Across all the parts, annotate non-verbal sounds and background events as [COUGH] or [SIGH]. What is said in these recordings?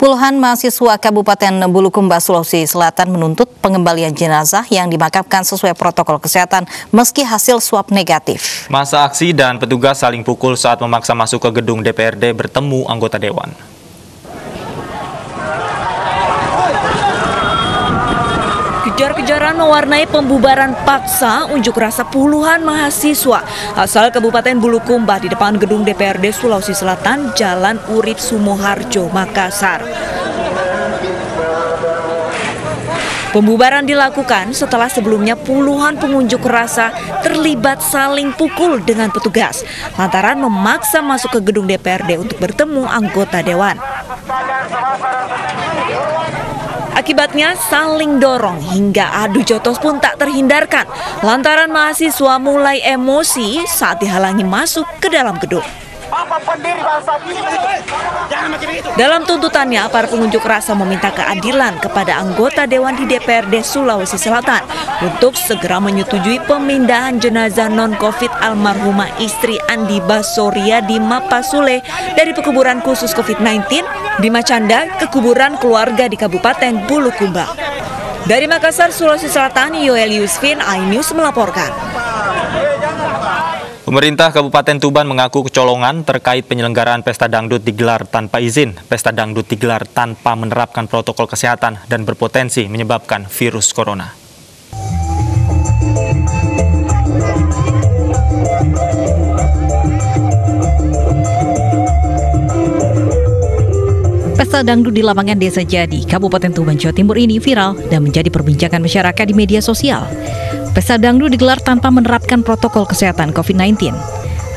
Puluhan mahasiswa Kabupaten Bulukumba, Sulawesi Selatan menuntut pengembalian jenazah yang dimakamkan sesuai protokol kesehatan meski hasil swab negatif. Masa aksi dan petugas saling pukul saat memaksa masuk ke gedung DPRD bertemu anggota dewan. Kejar-kejaran mewarnai pembubaran paksa unjuk rasa puluhan mahasiswa asal Kabupaten Bulukumba di depan gedung DPRD Sulawesi Selatan, Jalan Urip Sumoharjo, Makassar. Pembubaran dilakukan setelah sebelumnya puluhan pengunjuk rasa terlibat saling pukul dengan petugas lantaran memaksa masuk ke gedung DPRD untuk bertemu anggota dewan. Akibatnya saling dorong hingga adu jotos pun tak terhindarkan lantaran mahasiswa mulai emosi saat dihalangi masuk ke dalam gedung. Dalam tuntutannya, para pengunjuk rasa meminta keadilan kepada anggota Dewan di DPRD Sulawesi Selatan untuk segera menyetujui pemindahan jenazah non-COVID almarhumah istri Andi Basoria di Mapasule dari pekuburan khusus COVID-19 di Macanda ke kuburan keluarga di Kabupaten Bulukumba. Dari Makassar, Sulawesi Selatan, Yoel Yusfin, iNews melaporkan. Pemerintah Kabupaten Tuban mengaku kecolongan terkait penyelenggaraan pesta dangdut digelar tanpa izin. Pesta dangdut digelar tanpa menerapkan protokol kesehatan dan berpotensi menyebabkan virus corona. Pesta dangdut di lapangan Desa Jadi, Kabupaten Tuban, Jawa Timur ini viral dan menjadi perbincangan masyarakat di media sosial. Pesta dangdut digelar tanpa menerapkan protokol kesehatan COVID-19.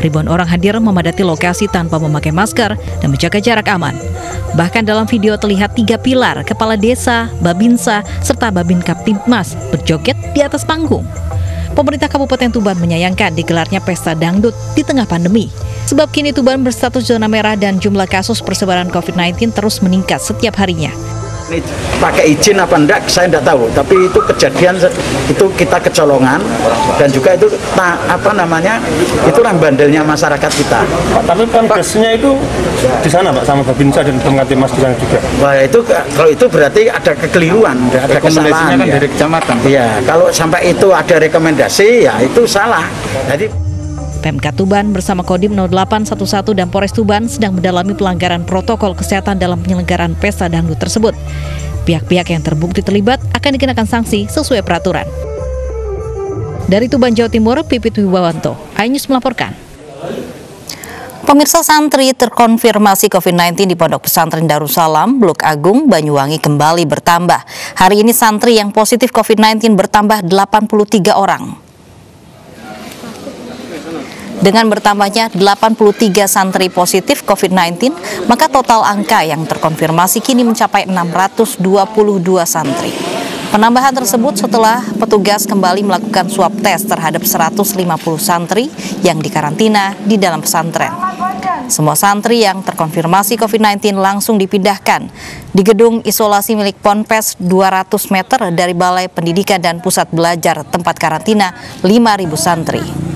Ribuan orang hadir memadati lokasi tanpa memakai masker dan menjaga jarak aman. Bahkan dalam video terlihat tiga pilar, kepala desa, babinsa, serta babin kaptimmas berjoget di atas panggung. Pemerintah Kabupaten Tuban menyayangkan digelarnya pesta dangdut di tengah pandemi. Sebab kini Tuban berstatus zona merah dan jumlah kasus persebaran COVID-19 terus meningkat setiap harinya ini pakai izin apa enggak saya enggak tahu. Tapi itu kejadian itu kita kecolongan dan juga itu ta, apa namanya itu orang bandelnya masyarakat kita. Pak, tapi pemkesnya itu di sana Pak sama Babinsa dan pengganti Mas di sana juga? Wah itu kalau itu berarti ada kekeliruan ada kesalahan. Kan ya. dari kecamatan Iya kalau sampai itu ada rekomendasi ya itu salah. Jadi Pemkap Tuban bersama Kodim 0811 dan Polres Tuban sedang mendalami pelanggaran protokol kesehatan dalam penyelenggaraan pesta dangdut tersebut. Pihak-pihak yang terbukti terlibat akan dikenakan sanksi sesuai peraturan. Dari Tuban, Jawa Timur, Pipit Wibawanto, iNews melaporkan. Pemirsa santri terkonfirmasi COVID-19 di Pondok Pesantren Darussalam, Blok Agung, Banyuwangi kembali bertambah. Hari ini santri yang positif COVID-19 bertambah 83 orang. Dengan bertambahnya 83 santri positif COVID-19, maka total angka yang terkonfirmasi kini mencapai 622 santri. Penambahan tersebut setelah petugas kembali melakukan swab test terhadap 150 santri yang dikarantina di dalam pesantren. Semua santri yang terkonfirmasi COVID-19 langsung dipindahkan di gedung isolasi milik Ponpes 200 meter dari Balai Pendidikan dan Pusat Belajar tempat karantina 5.000 santri.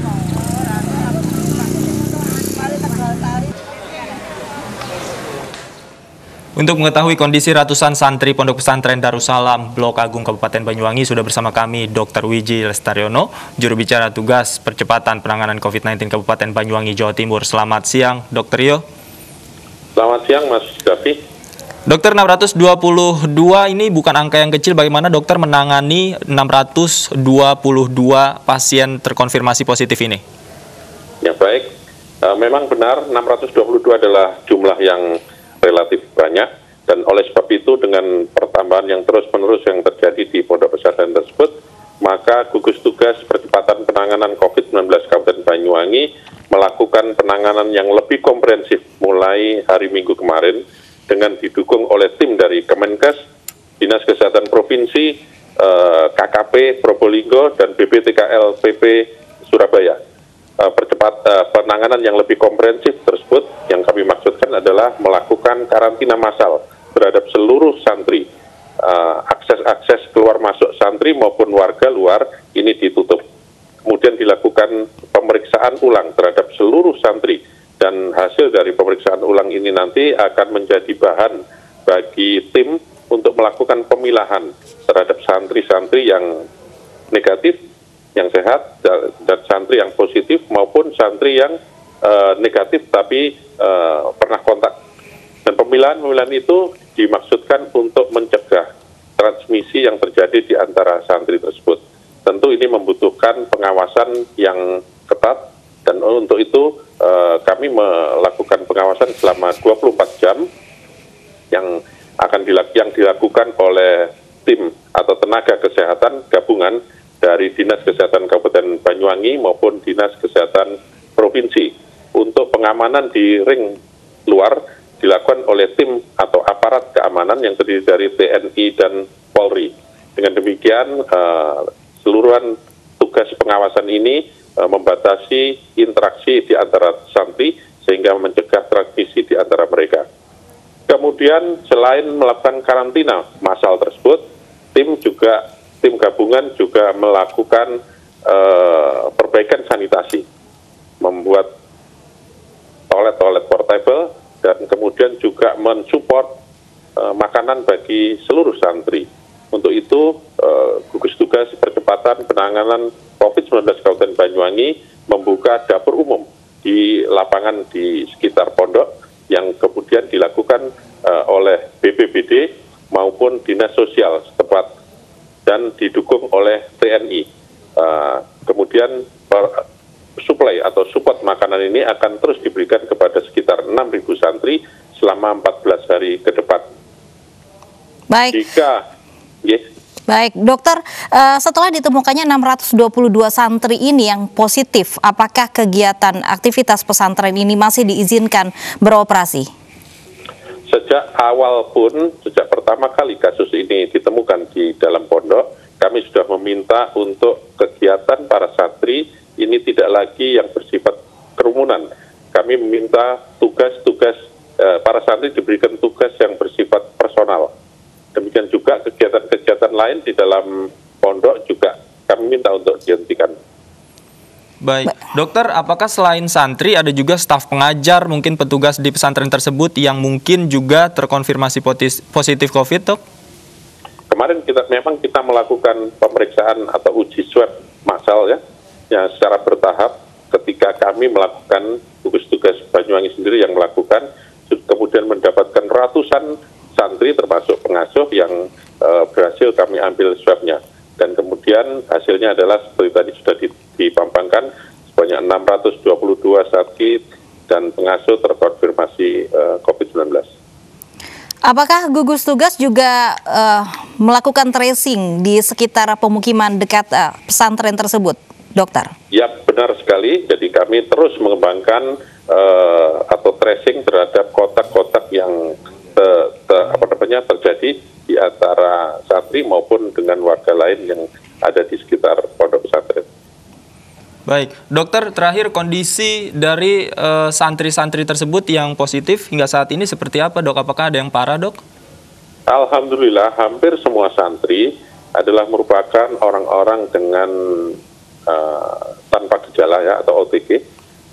Untuk mengetahui kondisi ratusan santri Pondok Pesantren Darussalam Blok Agung Kabupaten Banyuwangi sudah bersama kami Dr. Wiji Lestariono, juru bicara tugas percepatan penanganan COVID-19 Kabupaten Banyuwangi Jawa Timur. Selamat siang, Dr. Rio. Selamat siang, Mas Davi. Dokter 622 ini bukan angka yang kecil. Bagaimana dokter menangani 622 pasien terkonfirmasi positif ini? Ya baik, uh, memang benar 622 adalah jumlah yang relatif banyak. Dan oleh sebab itu dengan pertambahan yang terus-menerus yang terjadi di pondok pesantren tersebut maka gugus tugas percepatan penanganan COVID-19 Kabupaten Banyuwangi melakukan penanganan yang lebih komprehensif mulai hari Minggu kemarin dengan didukung oleh tim dari Kemenkes, Dinas Kesehatan Provinsi, eh, KKP Probolinggo dan BPTKL PP Surabaya uh, percepat uh, penanganan yang lebih komprehensif tersebut yang kami maksudkan adalah melakukan karantina massal terhadap seluruh santri. Uh, akses-akses keluar masuk santri maupun warga luar ini ditutup. Kemudian dilakukan pemeriksaan ulang terhadap seluruh santri dan hasil dari pemeriksaan ulang ini nanti akan menjadi bahan bagi tim untuk melakukan pemilahan terhadap santri-santri yang negatif, yang sehat, dan santri yang positif maupun santri yang uh, negatif tapi uh, pernah kontak. Dan pemilahan-pemilahan itu dimaksudkan untuk mencegah transmisi yang terjadi di antara santri tersebut. Tentu ini membutuhkan pengawasan yang ketat dan untuk itu uh, kami melakukan pengawasan selama 24 jam yang akan dilakukan oleh tim atau tenaga kesehatan gabungan dari Dinas Kesehatan Kabupaten Banyuwangi maupun Dinas Kesehatan Provinsi untuk pengamanan di ring luar dilakukan oleh tim atau aparat keamanan yang terdiri dari TNI dan Polri. Dengan demikian, uh, seluruhan tugas pengawasan ini uh, membatasi interaksi di antara santri sehingga mencegah transmisi di antara mereka. Kemudian selain melakukan karantina massal tersebut, tim juga tim gabungan juga melakukan uh, perbaikan sanitasi, membuat toilet-toilet portable dan kemudian juga mensupport uh, makanan bagi seluruh santri. Untuk itu, uh, gugus tugas percepatan penanganan COVID-19 Kabupaten Banyuwangi membuka dapur umum di lapangan di sekitar pondok yang kemudian dilakukan uh, oleh BPBD maupun Dinas Sosial setempat dan didukung oleh TNI. Uh, kemudian per, suplai atau support makanan ini akan terus diberikan kepada sekitar 6.000 santri selama 14 hari ke depan. Baik. Jika yes, Baik, dokter, uh, setelah ditemukannya 622 santri ini yang positif, apakah kegiatan aktivitas pesantren ini masih diizinkan beroperasi? Sejak awal pun, sejak pertama kali kasus ini ditemukan di dalam pondok, kami sudah meminta untuk kegiatan para santri ini tidak lagi yang bersifat kerumunan. Kami meminta tugas-tugas eh, para santri diberikan tugas yang bersifat personal Demikian juga kegiatan-kegiatan lain di dalam pondok juga kami minta untuk dihentikan. Baik, dokter, apakah selain santri ada juga staf pengajar, mungkin petugas di pesantren tersebut yang mungkin juga terkonfirmasi positif COVID, dok? Kemarin kita memang kita melakukan pemeriksaan atau uji swab massal ya, yang secara bertahap. Ketika kami melakukan tugas tugas Banyuwangi sendiri yang melakukan, kemudian mendapatkan ratusan santri termasuk pengasuh yang uh, berhasil kami ambil swabnya dan kemudian hasilnya adalah seperti tadi sudah dipampangkan sebanyak 622 sakit dan pengasuh terkonfirmasi uh, COVID-19. Apakah gugus tugas juga uh, melakukan tracing di sekitar pemukiman dekat uh, pesantren tersebut, dokter? Ya, benar sekali. Jadi kami terus mengembangkan uh, atau tracing terhadap kotak-kotak yang te, te, apa namanya terjadi di antara santri maupun dengan warga lain yang ada di sekitar pondok pesantren. Baik, dokter terakhir kondisi dari santri santri-santri tersebut yang positif hingga saat ini seperti apa dok? Apakah ada yang parah dok? Alhamdulillah hampir semua santri adalah merupakan orang-orang dengan uh, tanpa gejala ya atau OTG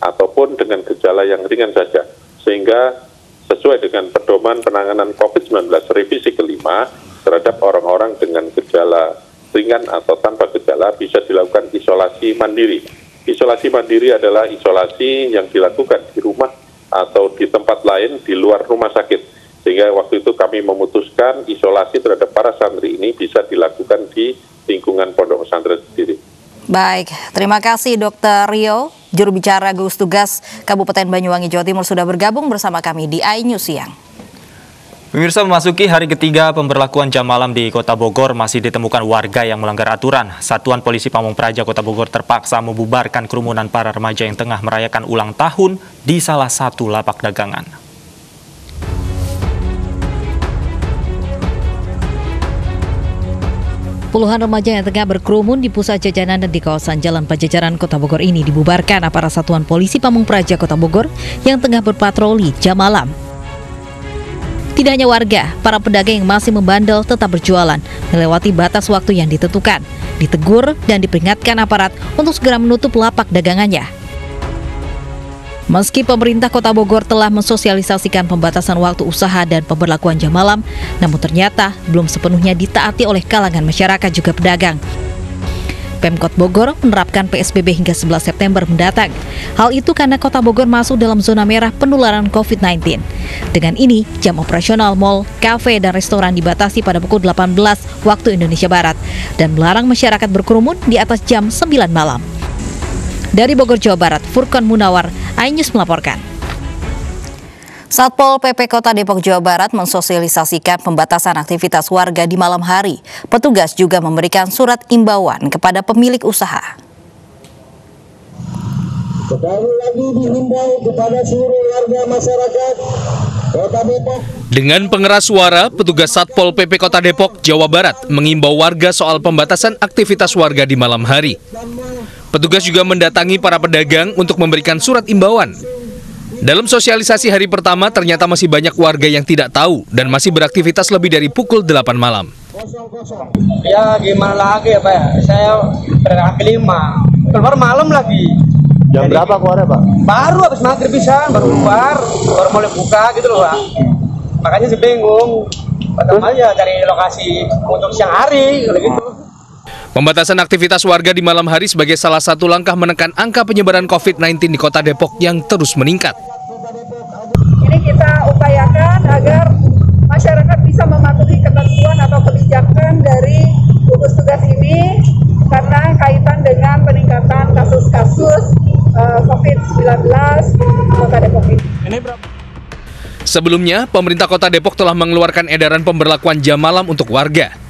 ataupun dengan gejala yang ringan saja sehingga sesuai dengan pedoman penanganan COVID-19 revisi kelima terhadap orang-orang dengan gejala ringan atau tanpa gejala bisa dilakukan isolasi mandiri. Isolasi mandiri adalah isolasi yang dilakukan di rumah atau di tempat lain di luar rumah sakit. Sehingga waktu itu kami memutuskan isolasi terhadap para santri ini bisa dilakukan di lingkungan pondok pesantren sendiri. Baik, terima kasih Dr. Rio, juru bicara gugus tugas Kabupaten Banyuwangi, Jawa Timur sudah bergabung bersama kami di iNews Siang. Pemirsa memasuki hari ketiga pemberlakuan jam malam di Kota Bogor masih ditemukan warga yang melanggar aturan. Satuan Polisi Pamung Praja Kota Bogor terpaksa membubarkan kerumunan para remaja yang tengah merayakan ulang tahun di salah satu lapak dagangan. Puluhan remaja yang tengah berkerumun di pusat jajanan dan di kawasan Jalan Pajajaran Kota Bogor ini dibubarkan aparat Satuan Polisi Pamung Praja Kota Bogor yang tengah berpatroli jam malam. Tidak hanya warga, para pedagang yang masih membandel tetap berjualan melewati batas waktu yang ditentukan, ditegur dan diperingatkan aparat untuk segera menutup lapak dagangannya. Meski pemerintah Kota Bogor telah mensosialisasikan pembatasan waktu usaha dan pemberlakuan jam malam, namun ternyata belum sepenuhnya ditaati oleh kalangan masyarakat juga pedagang. Pemkot Bogor menerapkan PSBB hingga 11 September mendatang. Hal itu karena kota Bogor masuk dalam zona merah penularan COVID-19. Dengan ini, jam operasional mal, kafe, dan restoran dibatasi pada pukul 18 waktu Indonesia Barat dan melarang masyarakat berkerumun di atas jam 9 malam. Dari Bogor, Jawa Barat, Furkon Munawar, iNews melaporkan. Satpol PP Kota Depok, Jawa Barat mensosialisasikan pembatasan aktivitas warga di malam hari. Petugas juga memberikan surat imbauan kepada pemilik usaha. Sekali lagi dihimbau kepada seluruh warga masyarakat Kota Depok dengan pengeras suara, petugas Satpol PP Kota Depok, Jawa Barat mengimbau warga soal pembatasan aktivitas warga di malam hari. Petugas juga mendatangi para pedagang untuk memberikan surat imbauan. Dalam sosialisasi hari pertama, ternyata masih banyak warga yang tidak tahu dan masih beraktivitas lebih dari pukul 8 malam. Ya gimana lagi ya Pak ya, saya berangkat kelima, keluar malam lagi. Jam Jadi, berapa keluar Pak? Baru habis maghrib bisa, baru keluar, baru mulai buka gitu loh Pak makanya sih bingung pertama aja cari lokasi untuk siang hari kalau gitu Pembatasan aktivitas warga di malam hari sebagai salah satu langkah menekan angka penyebaran COVID-19 di kota Depok yang terus meningkat. Ini kita upayakan agar masyarakat bisa mematuhi ketentuan atau kebijakan dari gugus tugas ini karena kaitan dengan peningkatan kasus-kasus uh, eh, COVID-19 kota Depok ini. Ini berapa? Sebelumnya, pemerintah kota Depok telah mengeluarkan edaran pemberlakuan jam malam untuk warga.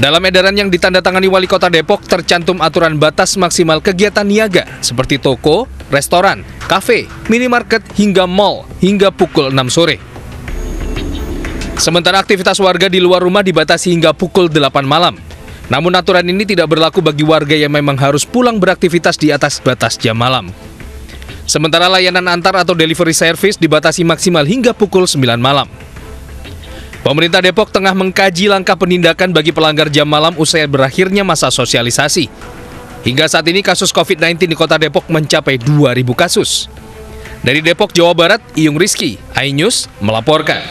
Dalam edaran yang ditandatangani Wali Kota Depok tercantum aturan batas maksimal kegiatan niaga seperti toko, restoran, kafe, minimarket hingga mall hingga pukul 6 sore. Sementara aktivitas warga di luar rumah dibatasi hingga pukul 8 malam. Namun aturan ini tidak berlaku bagi warga yang memang harus pulang beraktivitas di atas batas jam malam. Sementara layanan antar atau delivery service dibatasi maksimal hingga pukul 9 malam. Pemerintah Depok tengah mengkaji langkah penindakan bagi pelanggar jam malam usai berakhirnya masa sosialisasi. Hingga saat ini kasus COVID-19 di kota Depok mencapai 2.000 kasus. Dari Depok, Jawa Barat, Iyung Rizky, iNews melaporkan.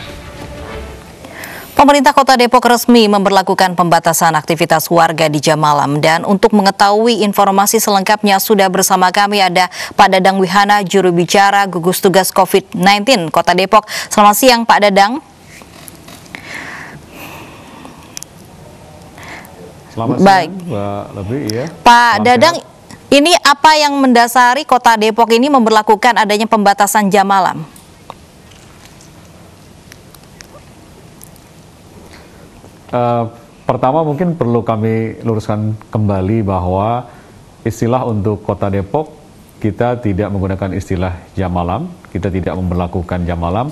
Pemerintah Kota Depok resmi memperlakukan pembatasan aktivitas warga di jam malam dan untuk mengetahui informasi selengkapnya sudah bersama kami ada Pak Dadang Wihana, juru bicara gugus tugas COVID-19 Kota Depok. Selamat siang Pak Dadang. Selamat Baik. siang Mbak Lebih ya. Pak Selamat Dadang, siang. ini apa yang mendasari Kota Depok ini memperlakukan adanya pembatasan jam malam? Uh, pertama mungkin perlu kami luruskan kembali bahwa istilah untuk Kota Depok kita tidak menggunakan istilah jam malam, kita tidak memperlakukan jam malam,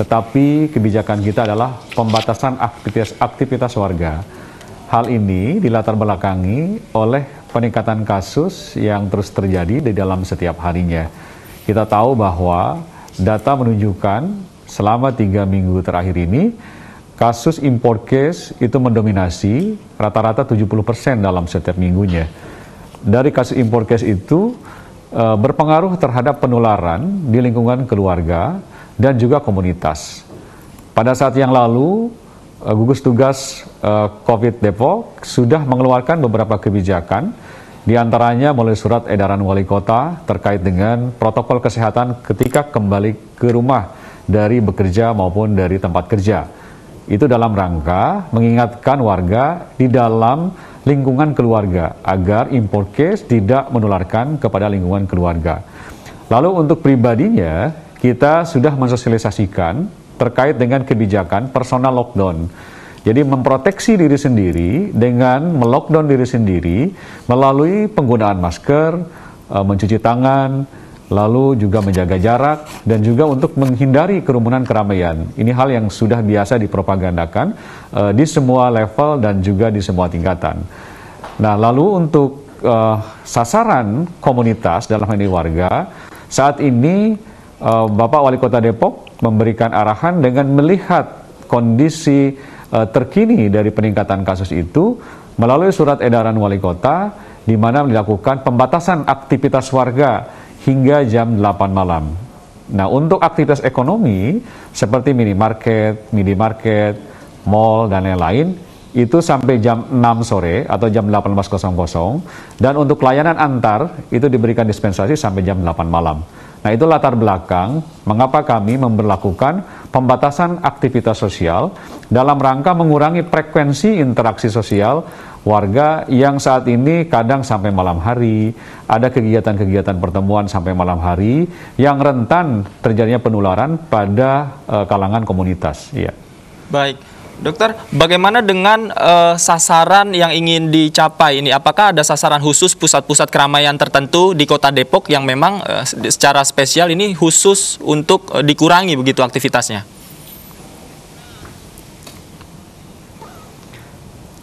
tetapi kebijakan kita adalah pembatasan aktivitas aktivitas warga. Hal ini dilatar belakangi oleh peningkatan kasus yang terus terjadi di dalam setiap harinya. Kita tahu bahwa data menunjukkan selama tiga minggu terakhir ini kasus import case itu mendominasi rata-rata 70% dalam setiap minggunya. Dari kasus import case itu e, berpengaruh terhadap penularan di lingkungan keluarga dan juga komunitas. Pada saat yang lalu, e, gugus tugas e, COVID Depok sudah mengeluarkan beberapa kebijakan, di antaranya melalui surat edaran wali kota terkait dengan protokol kesehatan ketika kembali ke rumah dari bekerja maupun dari tempat kerja itu dalam rangka mengingatkan warga di dalam lingkungan keluarga agar import case tidak menularkan kepada lingkungan keluarga. Lalu untuk pribadinya, kita sudah mensosialisasikan terkait dengan kebijakan personal lockdown. Jadi memproteksi diri sendiri dengan melockdown diri sendiri melalui penggunaan masker, eh, mencuci tangan, lalu juga menjaga jarak dan juga untuk menghindari kerumunan keramaian. Ini hal yang sudah biasa dipropagandakan uh, di semua level dan juga di semua tingkatan. Nah, lalu untuk uh, sasaran komunitas dalam ini warga, saat ini Bapak Wali Kota Depok memberikan arahan dengan melihat kondisi uh, terkini dari peningkatan kasus itu melalui surat edaran Wali Kota di mana dilakukan pembatasan aktivitas warga hingga jam 8 malam. Nah, untuk aktivitas ekonomi seperti minimarket, minimarket, mall dan lain-lain itu sampai jam 6 sore atau jam 18.00 dan untuk layanan antar itu diberikan dispensasi sampai jam 8 malam. Nah, itu latar belakang mengapa kami memperlakukan pembatasan aktivitas sosial dalam rangka mengurangi frekuensi interaksi sosial warga yang saat ini kadang sampai malam hari, ada kegiatan-kegiatan pertemuan sampai malam hari yang rentan terjadinya penularan pada uh, kalangan komunitas. Ya. Baik. Dokter, bagaimana dengan uh, sasaran yang ingin dicapai ini? Apakah ada sasaran khusus pusat-pusat keramaian tertentu di Kota Depok yang memang uh, secara spesial ini khusus untuk uh, dikurangi begitu aktivitasnya?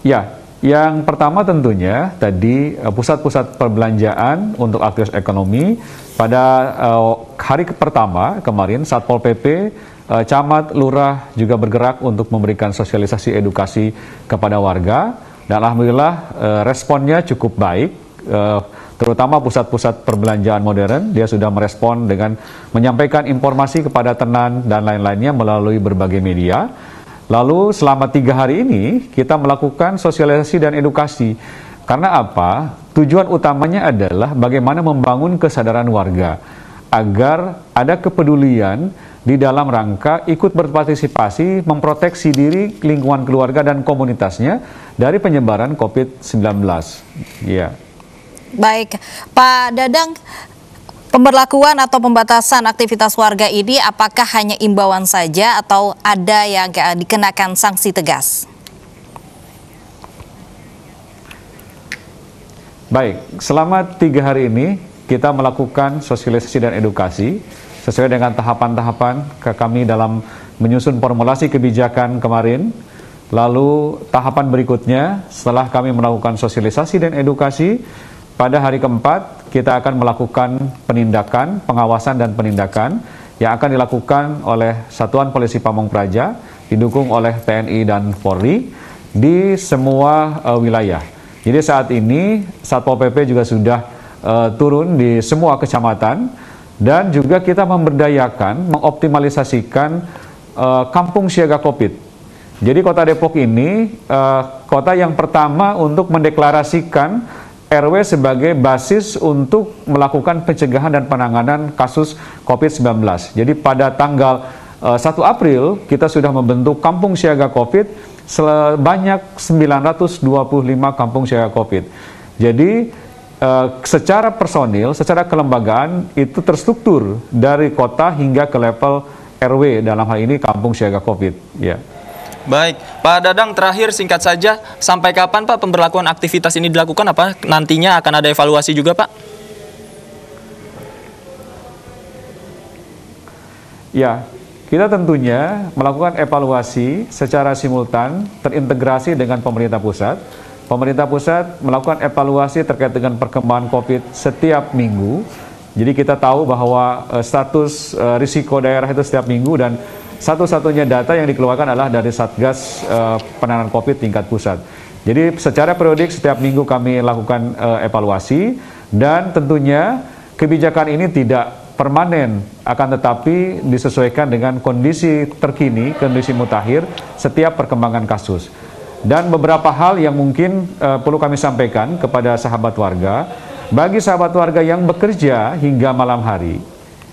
Ya, yang pertama tentunya tadi pusat-pusat perbelanjaan untuk aktivitas ekonomi pada uh, hari pertama kemarin Satpol PP camat, lurah juga bergerak untuk memberikan sosialisasi edukasi kepada warga. Dan alhamdulillah uh, responnya cukup baik. Uh, terutama pusat-pusat perbelanjaan modern dia sudah merespon dengan menyampaikan informasi kepada tenan dan lain-lainnya melalui berbagai media. Lalu selama tiga hari ini kita melakukan sosialisasi dan edukasi. Karena apa? Tujuan utamanya adalah bagaimana membangun kesadaran warga agar ada kepedulian di dalam rangka ikut berpartisipasi memproteksi diri, lingkungan keluarga dan komunitasnya dari penyebaran COVID-19. Ya. Baik, Pak Dadang, pemberlakuan atau pembatasan aktivitas warga ini apakah hanya imbauan saja atau ada yang dikenakan sanksi tegas? Baik, selama tiga hari ini kita melakukan sosialisasi dan edukasi sesuai dengan tahapan-tahapan ke kami dalam menyusun formulasi kebijakan kemarin. Lalu tahapan berikutnya setelah kami melakukan sosialisasi dan edukasi pada hari keempat kita akan melakukan penindakan, pengawasan dan penindakan yang akan dilakukan oleh Satuan Polisi Pamong Praja didukung oleh TNI dan Polri di semua uh, wilayah. Jadi saat ini Satpol PP juga sudah uh, turun di semua kecamatan dan juga kita memberdayakan, mengoptimalisasikan uh, kampung siaga COVID. Jadi kota Depok ini uh, kota yang pertama untuk mendeklarasikan RW sebagai basis untuk melakukan pencegahan dan penanganan kasus COVID-19. Jadi pada tanggal uh, 1 April kita sudah membentuk kampung siaga COVID sebanyak 925 kampung siaga COVID. Jadi Eh, secara personil, secara kelembagaan itu terstruktur dari kota hingga ke level RW dalam hal ini kampung siaga COVID. Ya. Baik, Pak Dadang terakhir singkat saja sampai kapan Pak pemberlakuan aktivitas ini dilakukan apa nantinya akan ada evaluasi juga Pak? Ya, kita tentunya melakukan evaluasi secara simultan terintegrasi dengan pemerintah pusat pemerintah pusat melakukan evaluasi terkait dengan perkembangan COVID setiap minggu. Jadi kita tahu bahwa uh, status uh, risiko daerah itu setiap minggu dan satu-satunya data yang dikeluarkan adalah dari Satgas uh, penanganan COVID tingkat pusat. Jadi secara periodik setiap minggu kami lakukan evaluasi dan tentunya kebijakan ini tidak permanen akan tetapi disesuaikan dengan kondisi terkini, kondisi mutakhir setiap perkembangan kasus. Dan beberapa hal yang mungkin uh, perlu kami sampaikan kepada sahabat warga, bagi sahabat warga yang bekerja hingga malam hari,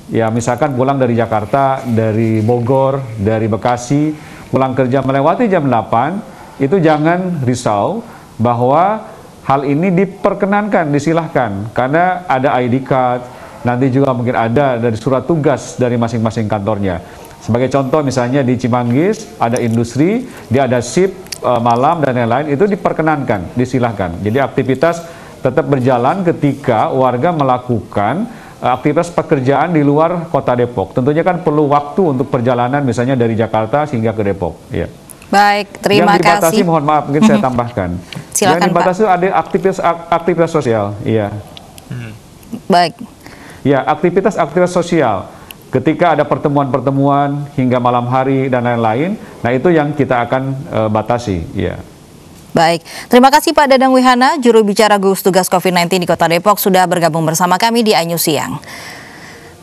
ya misalkan pulang dari Jakarta, dari Bogor, dari Bekasi, pulang kerja melewati jam 8, itu jangan risau bahwa hal ini diperkenankan, disilahkan, karena ada ID card, nanti juga mungkin ada dari surat tugas dari masing-masing kantornya. Sebagai contoh misalnya di Cimanggis ada industri, dia ada SIP, uh, malam dan lain-lain itu diperkenankan, disilahkan. Jadi aktivitas tetap berjalan ketika warga melakukan uh, aktivitas pekerjaan di luar kota Depok. Tentunya kan perlu waktu untuk perjalanan misalnya dari Jakarta hingga ke Depok. Ya. Baik, terima Yang dibatasi, kasih. mohon maaf, mungkin saya [LAUGHS] tambahkan. Silakan, Yang dibatasi Pak. ada aktivitas aktivitas sosial. Iya. Baik. Ya, aktivitas-aktivitas sosial ketika ada pertemuan-pertemuan hingga malam hari dan lain-lain, nah itu yang kita akan uh, batasi, ya. Baik, terima kasih Pak Dadang Wihana, juru bicara gugus tugas COVID-19 di Kota Depok sudah bergabung bersama kami di Anyu Siang.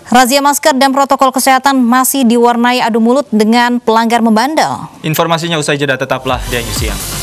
Razia masker dan protokol kesehatan masih diwarnai adu mulut dengan pelanggar membandel. Informasinya usai jeda tetaplah di News Siang.